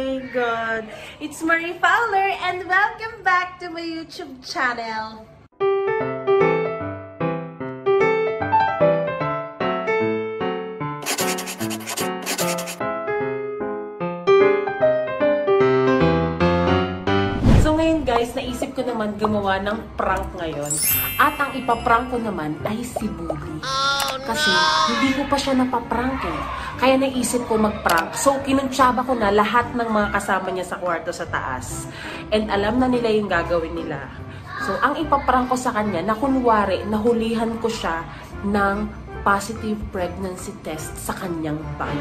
my God! It's Marie Fowler and welcome back to my YouTube channel. So guys, naisip ko naman gumawa ng prank ngayon. At ang ipaprank ko naman ay si Bully. Kasi hindi ko pa siya napaprank eh. Kaya naisip ko mag-prank. So kinuntsaba ko na lahat ng mga kasama niya sa kwarto sa taas. And alam na nila yung gagawin nila. So ang ipaprank ko sa kanya, na kunwari, nahulihan ko siya ng positive pregnancy test sa kanyang bag.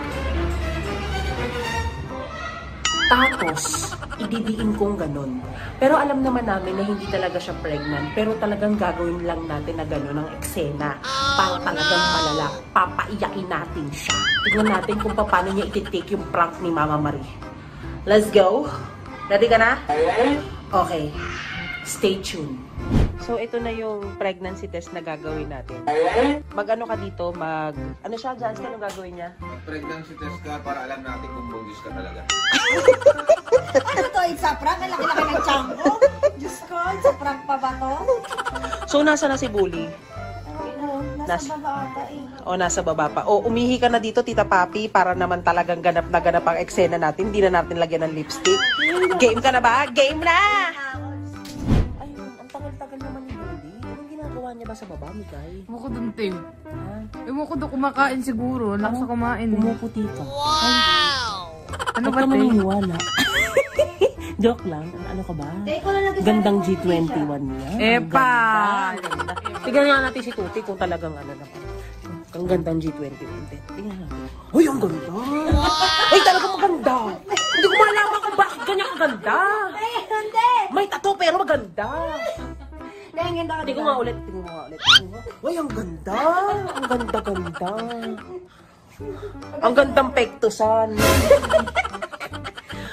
Tapos, ididiin kong ganun. Pero alam naman namin na hindi talaga siya pregnant. Pero talagang gagawin lang natin na ganun ang eksena. Para talagang malala. Papaiyakin natin siya. Tignan natin kung paano niya ititake yung prank ni Mama Marie. Let's go! Ready ka na? Okay. Stay tuned. So, ito na yung pregnancy test na gagawin natin. Mag-ano ka dito? Mag... Ano siya, Jans? Anong gagawin niya? Pregnancy test ka para alam natin kung buntis ka talaga. Ano to? It's a prank? Ang laki-laki ng ko? Diyos ko, it's a prank pa ba to? So, nasa na si Bully? Oo, Nas- nasa baba ata eh. O, nasa baba pa. O, umihi ka na dito, Tita Papi, para naman talagang ganap na ganap ang eksena natin. Hindi na natin lagyan ng lipstick. Game ka na ba? Game na! Ginagawa niya ba sa baba, Mikay? Ko dun, Tim. Ha? Ewan ko dun kumakain siguro. Lakas na kumain. Pumuputi ka. Wow! Ano Huwag ba, ka Tim? maniniwala. Joke lang. Ano ka ba? Gandang G21 niya. Eh, Ang pa! ganda, ang ganda. Tignan nga natin si Tuti kung talagang ano na. Ang gandang G21. Tingnan natin. Uy, ang ganda! Uy, talagang maganda! Hindi ko malaman kung bakit ganyan kaganda. Eh, hindi! May tattoo pero maganda. Dahil ganda ka Tingnan ko nga ulit. Tingnan ko nga ulit. Uy, ang ganda! Ang ganda-ganda. Ang gandang pektusan.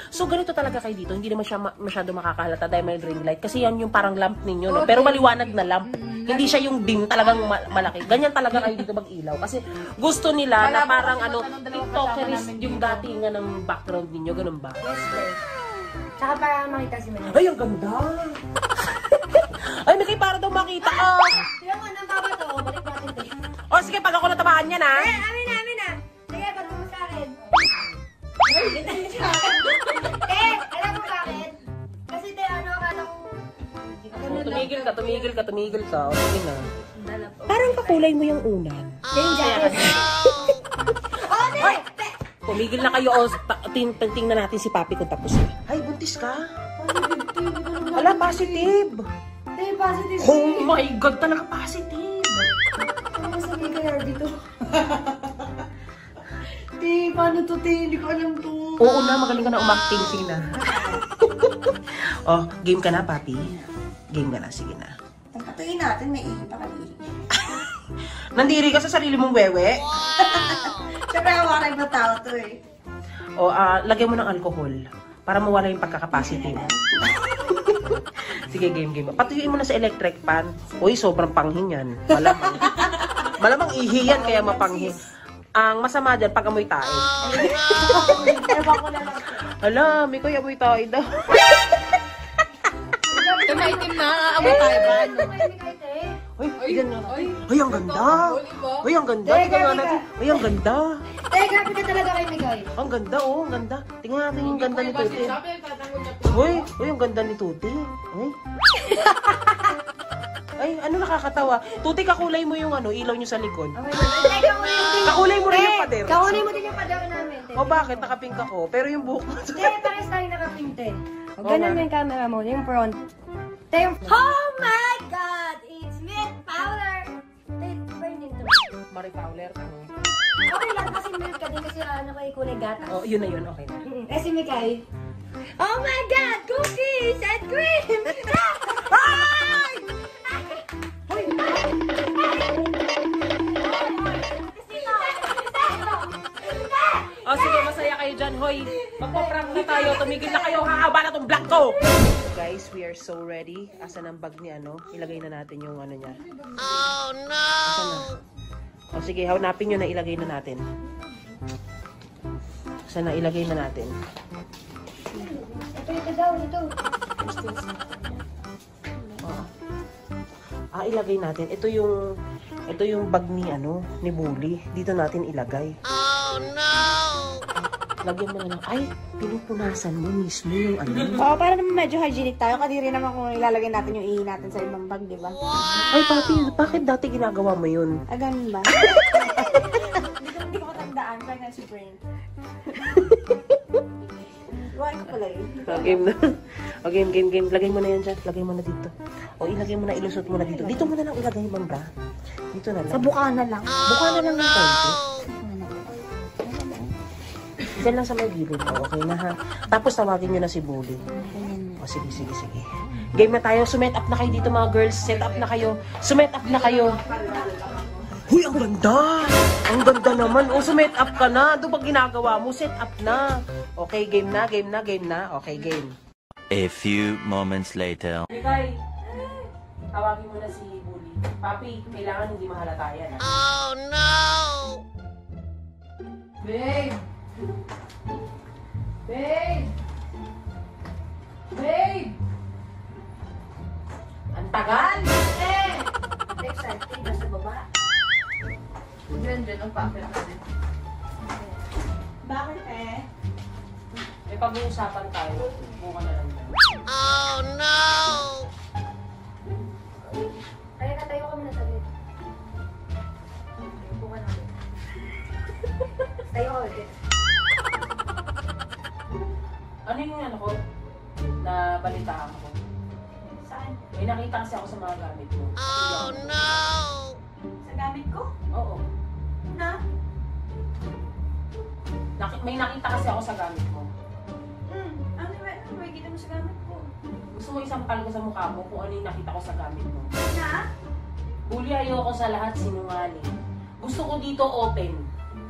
So, ganito talaga kayo dito. Hindi naman siya ma- masyado makakahalata dahil may ring light. Kasi yan yung parang lamp ninyo, no? Pero maliwanag na lamp. Hindi siya yung dim talagang ma- malaki. Ganyan talaga kayo dito mag-ilaw. Kasi gusto nila na parang ano, tiktokeris yung datingan ng background ninyo. Ganun ba? Yes, sir. Tsaka para makita si Manila. Ay, ang ganda! Ay, para daw makita ka. Tingnan mo, nang baba to. Balik natin to. O, sige, pag ako natamaan yan, ha? Eh, amin na, amin na. Sige, pag mo sa akin. eh, alam mo bakit? Kasi tayo ano, akala ko... O, tumigil ka, tumigil ka, tumigil ka. O, sige na. Parang kakulay mo yung unan. Change Oh, di! Tumigil na kayo. O, ta- tin- tin- tingnan natin si Papi kung tapos na. Ay, buntis ka? Wala, positive. Positive. Oh my God, talaga positive. Ano sa may kaya dito? Di, paano to, Ti? Hindi ko alam to. Oo na, magaling ka na umacting. Sige na. oh, game ka na, Papi. Game ka na, sige na. Patuin natin, may ihi pa kanina. Nandiri ka sa sarili mong wewe. Siyempre, hawakan ba tao to eh. O, ah, lagyan mo ng alcohol para mawala yung pagkakapositive. Sige, game, game. Patuyuin mo na sa electric pan. Uy, sobrang panghin yan. Malamang. Malamang ihi yan, kaya mapanghin. Ang masama dyan, pag amoy tae. Ewan ko na lang. Hala, may kuya amoy tae daw. Eh, may itim na. Aamoy tayo ba? Uy, tignan nga natin. Uy, ang ganda. Uy, ang ganda. Tignan nga natin. Uy, ang ganda. Eh, grabe ka talaga kay Migay. Ang ganda, oh. Ang ganda. Tingnan natin yung ganda ni Tuti. Uy, uy, ang ganda ni Tuti. Uy. Ay, ano nakakatawa? Tuti, kakulay mo yung ano, ilaw nyo sa likod. Din. Kakulay mo rin yung pader. Kakunin mo din yung pader namin. O bakit? Nakapink ako. Pero yung buhok mo. Eh, pares tayo nakapinte. O, Oo ganun nga. mo yung camera mo, yung front. Te, yung... Oh my to. Mari Fowler. Ano? Okay lang kasi milk ka din kasi ano kayo kulay gatas. Oh, yun na yun. Okay na. Mm, Eh, si Mikay. Oh my God! Cookies and cream! Ay! Oh, sige, masaya kayo dyan. Hoy, magpa-prank na tayo. Tumigil na kayo. Hahaba na tong ko. Guys, we are so ready. Asan ang bag ni ano? Ilagay na natin yung ano niya. Oh, no! Asan na? O sige, hanapin nyo na ilagay na natin. Asan na? Ilagay na natin. Ito daw, ito. Ah. ah, ilagay natin. Ito yung ito yung bag ni ano, ni Bully. Dito natin ilagay. Oh. Lagyan mo na lang. Ay, pinupunasan mo mismo yung ano. Oo, para naman medyo hygienic tayo. Kadiri naman kung ilalagay natin yung ihi natin sa ibang bag, di ba? Ay, papi, bakit dati ginagawa mo yun? Ah, ganun ba? Hindi ko, hindi ko matandaan. Pregnancy brain. Ko pala yun. Ah, game na. O, game, game, game. Lagay mo na yan dyan. Lagay mo na dito. O, ilagay mo na, ilusot mo na dito. Dito mo na lang ilagay, banda. Dito na lang. Sa buka na lang. Buka na lang ng konti. Diyan lang sa may gilid mo. Okay na ha. Tapos tawagin nyo na si Bully. O, sige, sige, sige. Game na tayo. Sumet up na kayo dito mga girls. Set up na kayo. Sumet up na kayo. Huy, ang ganda! Ang ganda naman. O, sumet up ka na. Doon ba ginagawa mo? Set up na. Okay, game na, game na, game na. Okay, game. A few moments later. Mikay, tawagin mo na si Bully. Papi, kailangan hindi mahalata yan. ha? Babe! Babe! Babe! Ang tagal! Next time, nasa baba. Diyan, diyan ang packet natin. Bakit eh? May pag-uusapan tayo. Buka na lang. Kaya Na balitaan ko. Saan? May nakita kasi ako sa mga gamit mo. Sa gamit ko? Oo. Na? Naki- may nakita kasi ako sa gamit mo. Hmm. Ano ba? Ano ba? Kita mo sa gamit ko? Gusto mo isampal ko sa mukha mo kung ano yung nakita ko sa gamit mo. Na? Huli ayoko sa lahat sinungaling. Gusto ko dito open.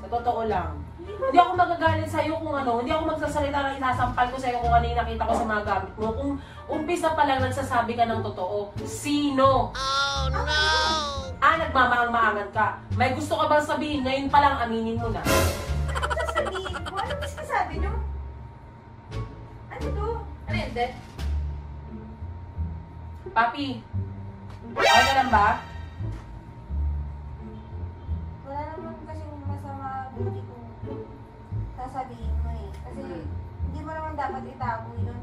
Sa totoo lang. Hindi ako magagalit sa'yo kung ano, hindi ako magsasalita na isasampal ko sa'yo kung ano yung nakita ko sa mga gamit mo. Kung umpisa pa lang nagsasabi ka ng totoo, sino? Ah, nagmamaang-maangan ka. May gusto ka bang sabihin, ngayon pa lang aminin mo na. Sasabihin ko? Ano ba sinasabi nyo? Ano to? Ano yun, Dad? Papi, okay ka lang ba? Wala naman kasi masama buti ko sasabihin mo eh. Kasi hindi mo naman dapat itago yun.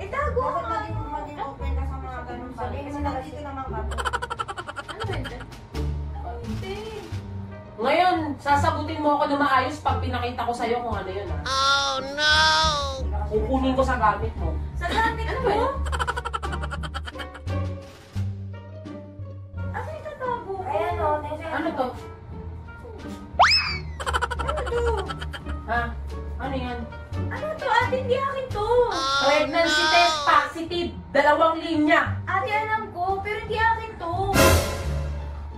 Itago Dapat maging, maging open ka sa mga ganun bagay. Kasi nandito naman kami. Ano yun? Hindi. Ngayon, sasagutin mo ako na maayos pag pinakita ko sa'yo kung ano yun, ha? Oh, no! Kukunin ko sa gamit mo. Sa gamit Ano mo? ba yun? Ano yan? Ano to? Ate, hindi akin to. Pregnancy test positive. Dalawang linya. Ate, alam ko. Pero hindi akin to.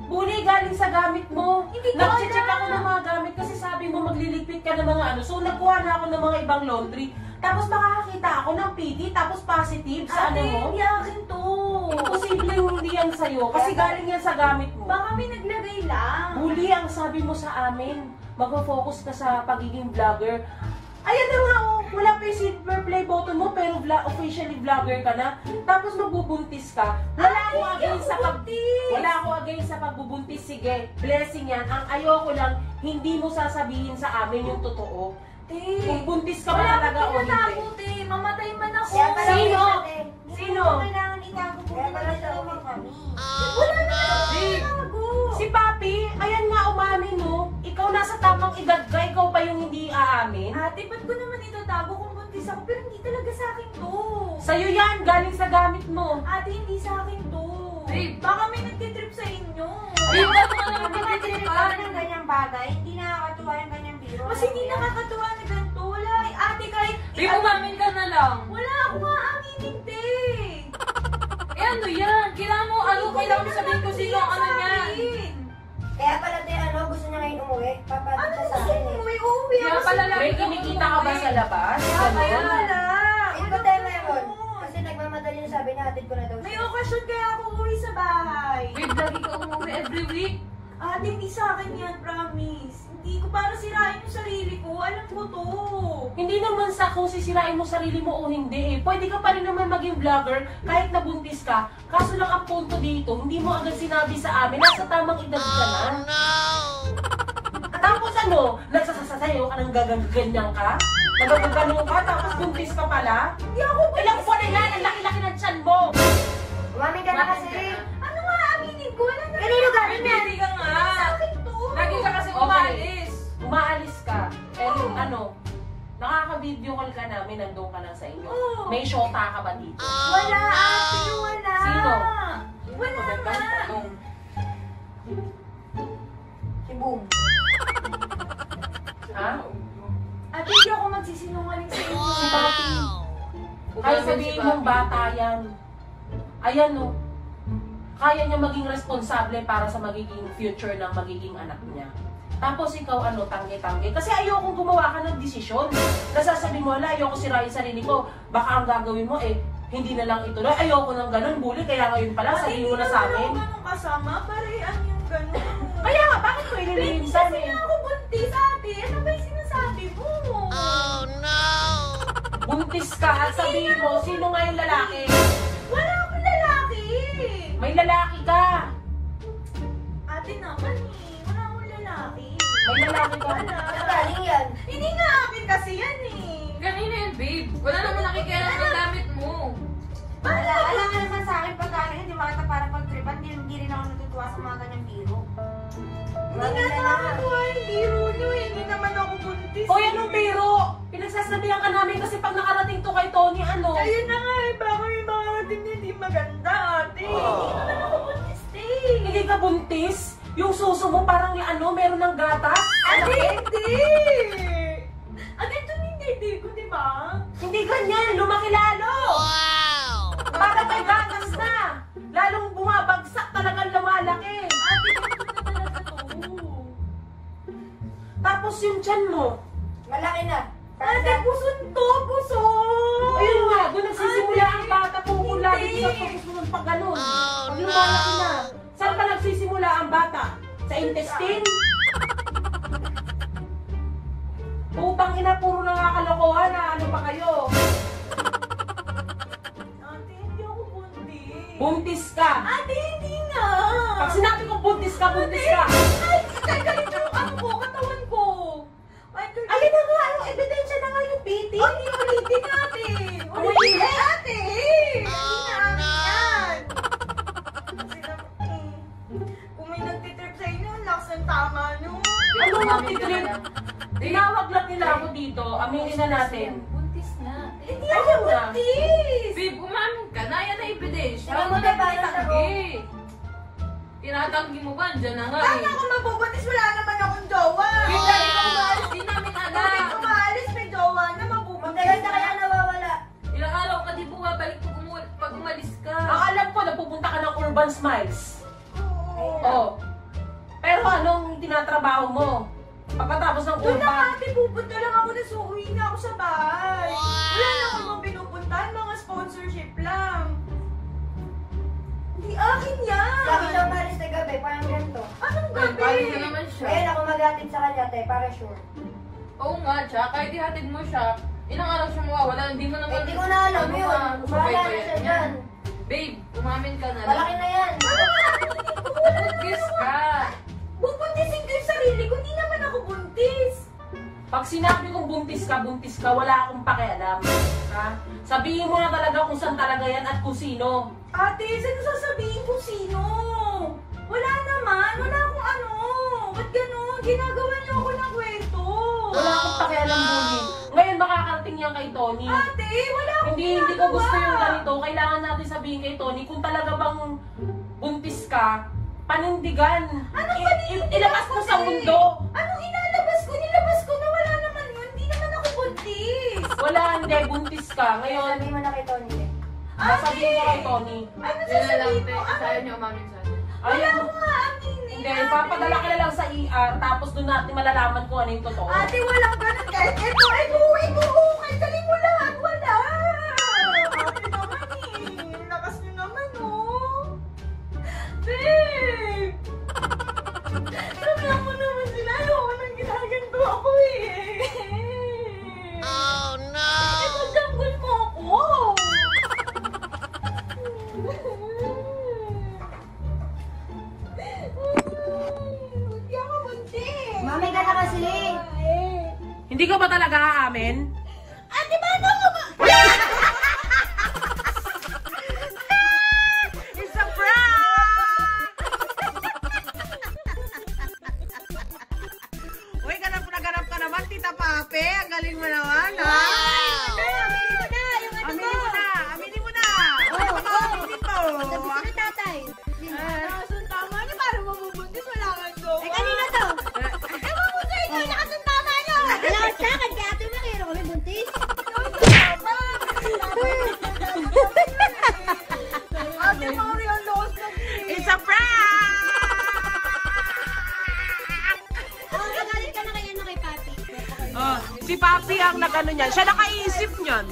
Buli galing sa gamit mo. Hindi ko Nag-check alam. ako ng mga gamit kasi sabi mo magliligpit ka ng mga ano. So, nagkuha na ako ng mga ibang laundry. Tapos makakakita ako ng PD, tapos positive sa Ate, ano mo. hindi akin to. Imposible yung hindi yan sa'yo kasi galing yan sa gamit mo. Baka may naglagay lang. Huli ang sabi mo sa amin. Mag-focus ka sa pagiging vlogger. Ayan na nga oh, wala pa yung silver play button mo pero vla- officially vlogger ka na. Tapos magbubuntis ka. Wala ako against sa pag Wala ako against sa pagbubuntis. Sige, blessing yan. Ang ayoko lang, hindi mo sasabihin sa amin yung totoo. Te, Kung buntis ka ba wala talaga o akong hindi. tinatago, te. Mamatay man ako. Kaya pala Sino? Hindi Sino? mo kailangan itago po. Kaya pala naman kami. Wala na itago. Si Papi, ayan nga umamin mo. Ikaw nasa tamang edad ka, ikaw pa yung hindi aamin. Ate, ba't ko naman itatago kung buntis ako? Pero hindi talaga sa akin to. Sa'yo yan, galing sa gamit mo. Ate, hindi sa akin to. Babe. Baka may nagtitrip sa inyo. Babe, ba't mo naman Hindi pagtitripan? ng ganyang bagay. Hindi nakakatuwa yung ganyang biro. Mas hindi nakakatuwa na ganito. Wala. Ate, kahit... Babe, umamin ka na lang. Wala akong aaminin, te. Eh, ano yan? Kailangan mo, ano, kailangan mo sabihin kung sino ang ano niyan. Kaya pala tayo, ano, gusto niya ngayon umuwi. Papadala Ano sa akin eh. May uuwi Kaya ako pala sa lang May kinikita ka ba sa labas? Kaya Ganon? wala. Hindi ko tayo meron. Kasi nagmamadali na sabi niya, hatid ko na daw May siya. okasyon kaya ako uwi sa bahay. Babe, lagi ka umuwi every week. Ate, hindi sa akin yan, promise. Hindi ko para sirain yung sarili ko. Alam ko to. Hindi naman sa kung sisirain mo sarili mo o hindi eh. Pwede ka pa rin naman maging vlogger kahit nabuntis ka. Kaso lang ang punto dito, hindi mo agad sinabi sa amin, nasa tamang edad ka na. Tapos ano, nagsasasasayo ka ng gaganyan ka? Nagagano ka, tapos buntis ka pala? Hindi ako Ilang buwan na yan, ang laki-laki ng tiyan mo! Umamin ka na kasi. Ano nga aminin ko? Wala na. Kanino galing yan? Umalis. Umaalis ka. And ano, nakaka-video call ka namin, nandun ka lang sa inyo. Oo. May shota ka ba dito? Wala, ate, wala. Sino? Wala nga. Si Boom. Ha? Ate, hindi ako magsisinungaling sa inyo. Si Papi. Kahit sabihin mong bata yan. Ayan no. Kaya niya maging responsable para sa magiging future ng magiging anak niya. Tapos ikaw ano, tangge-tangge. Kasi ayokong gumawa ka ng desisyon. Nasasabi mo, ala, ayoko sirain sarili ko. Baka ang gagawin mo eh, hindi na lang ituloy. Ayoko ng ganun, bully. Kaya ngayon pala, sabihin mo na sa amin. Hindi kasama, parehan yung gano'n. Kaya nga, bakit ko ililihim sa Kasi amin? nga ako buntis, ate. Ano ba yung sinasabi mo? Buntis ka at sabihin mo, sino nga yung lalaki? Galing yan? Hindi nga akin kasi yan eh. Kanina yan, babe. Wala naman nakikialam ng gamit mo. Wala, alam nga naman sa akin pagka hindi makita para pagtripan, hindi, hindi rin ako natutuwa sa mga ganyang biro. Hindi nga na nakakatuwa yung biro nyo eh. Hindi naman ako buntis. O yan ang biro. Pinagsasabihan ka namin kasi pag nakarating to kay Tony, ano? Ayun na nga eh, baka may mga ating hindi maganda ate. Hindi naman ako buntis eh. Hindi ka buntis? Yung suso mo parang yung ano, meron ng gatas? Ate, hindi! Ate, ito hindi, hindi ko, di ba? Hindi ganyan, lumaki lalo! Wow! Para may gatas na! Lalong bumabagsak talagang lumalaki. Ate, ganito talaga to. Tapos yung tiyan mo, Malaki na. Ate, puson to, puson! ayun nga, doon nagsisimula ang bata pupula Hindi. dito sa pagsusunod pag ganun. Pag lumalaki na. Saan ba nagsisimula ang bata? Sa intestine? Putang ina, puro nakakalokohan na ano pa kayo. Ate, hindi ako buntis. Buntis ka. Ate, hindi nga! Pag sinabi ko buntis ka, buntis ka. Ay, teka, ito yung ano ko, katawan ko. Ayun na nga, yung ebidensya na nga yung PT. Oh, hindi ulitin ate! Ulitin ate! Hindi na amin yan! Kasi naman eh, kung may nagtitrip sa inyo, ang lakas ng tama nyo. Ano nga titrip? Tinawag lang nila ako dito. Aminin na natin. Buntis na. Hindi ako na. buntis! Babe, umamin ka na. Yan ang ebidensya. Sabi mo, ano tinatanggi. Tinatanggi mo ba? Diyan na nga Paano eh. ako mabubuntis? Wala naman akong jowa! Babe, dahil ka umalis, di namin Bakit alam. umaalis may jowa na mabubuntis? na kaya nawawala. Ilang araw ka di bumabalik pag, umalis ka. Ang alam ko, nagpupunta ka ng Urban Smiles. Oo. Oh. Pero anong tinatrabaho mo? Pagkatapos ng Doon na Urban, ate, pupunta lang ako na suuwi na ako sa bahay. Wala na ako mga pinupuntahan, mga sponsorship lang. Hindi akin yan! Sabi niya umalis na gabi, parang ganito. Anong Babe, gabi? na naman siya. Ngayon ako maghatid sa kanya, te, para sure. Oo nga, siya. Kahit ihatid mo siya, ilang araw siya mawawala. Hindi mo naman... Eh, hindi ko na alam ano yun. ka, Bahala na subaybayan siya yan. dyan. Babe, umamin ka na. Malaki na yan. Buntis ka. Pag sinabi kong buntis ka, buntis ka, wala akong pakialam. Ha? Sabihin mo na talaga kung saan talaga yan at kung sino. Ate, saan sasabihin ko sino? Wala naman, wala akong ano. Ba't ganun? Ginagawa niyo ako ng kwento. Wala akong pakialam, bully. Ngayon makakarating yan kay Tony. Ate, wala akong Hindi, hindi ko ginagawa. gusto yung ganito. Kailangan natin sabihin kay Tony kung talaga bang buntis ka, panindigan. Anong I- panindigan ilabas mo sa mundo. Wala, hindi, buntis ka. Ngayon, Sabi mo na kay Tony, te. sasabihin ko kay Tony. Ano sasabihin mo? Ano? Ayaw niya umamin sa. Wala Ayaw, akong aaminin. hindi, papadala ka na lang sa ER, tapos doon natin malalaman kung ano yung totoo. Ate, walang ganun. Kahit ito, ito, ito, okay. Si Papi ang nagano niyan. Siya nakaisip niyan.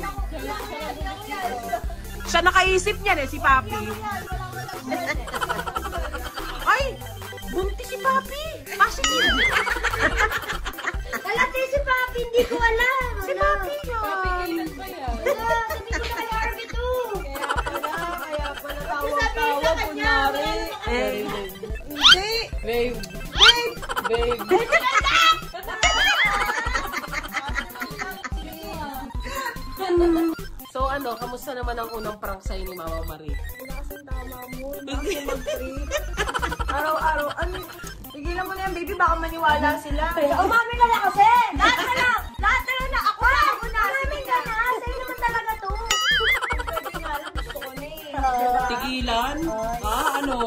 Siya nakaisip niyan eh, si Papi. Ay! Buntis si Papi! Positive! Wala tayo si Papi, hindi ko alam. Si Papi Papi, kailan ba yan? Wala, sabi ko na kay Harvey to. Kaya pala, kaya pala tawag-tawag, kunwari. Hindi! Babe! Babe! Babe! Ano, kamusta naman ang unang prank sa'yo ni Mama Marie? Araw-araw, ano? Tigilan mo na yan, baby, baka maniwala sila. Umamin ka na kasi. Lahat na. Lahat ka na. Ako na. Ako na. Umamin ka na. Sa'yo naman talaga to. Pwede nga lang, gusto ko na eh. Tigilan? Ha? Ano?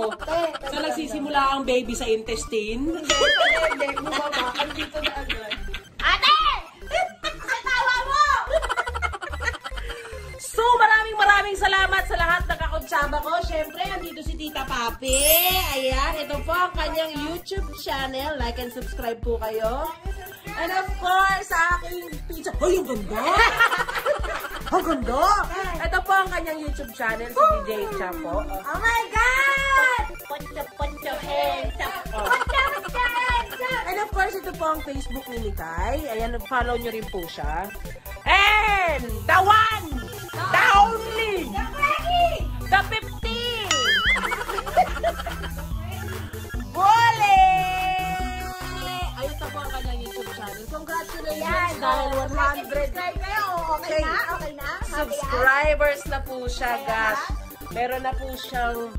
Sa nagsisimula ang baby sa intestine? Hindi, bumaba, andito na agad. Siyempre, andito si Tita Papi. Ayan, ito po ang kanyang YouTube channel. Like and subscribe po kayo. And of course, sa aking pizza. Hoy, ang ganda! ang ganda! Ito po ang kanyang YouTube channel, si DJ Chapo. Oh my God! Poncho, poncho, hands up. Poncho, poncho, hands up. And of course, ito po ang Facebook ni Mikay. Ayan, follow nyo rin po siya. And the one, the only, the 15! Bole! Ayun na po ang kanyang YouTube channel. Congratulations dahil 100 Subscribe kayo. Okay na? Okay na? subscribers na po siya, guys. Meron na po siyang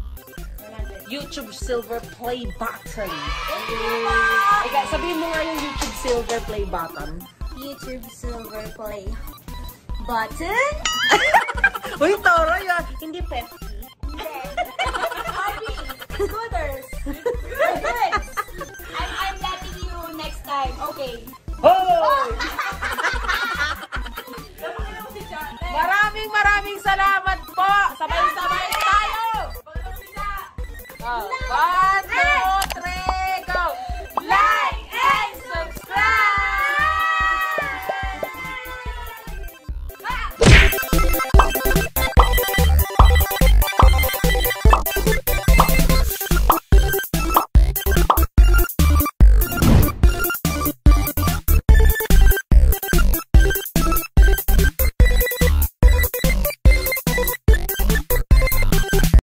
YouTube Silver Play Button. Ika, sabihin mo nga yung YouTube Silver Play Button. YouTube Silver Play. Button? Uy, toro yun. Hindi Pepsi. time. Okay. Hoy! maraming maraming salamat po. Sabay-sabay tayo. Oh, bye!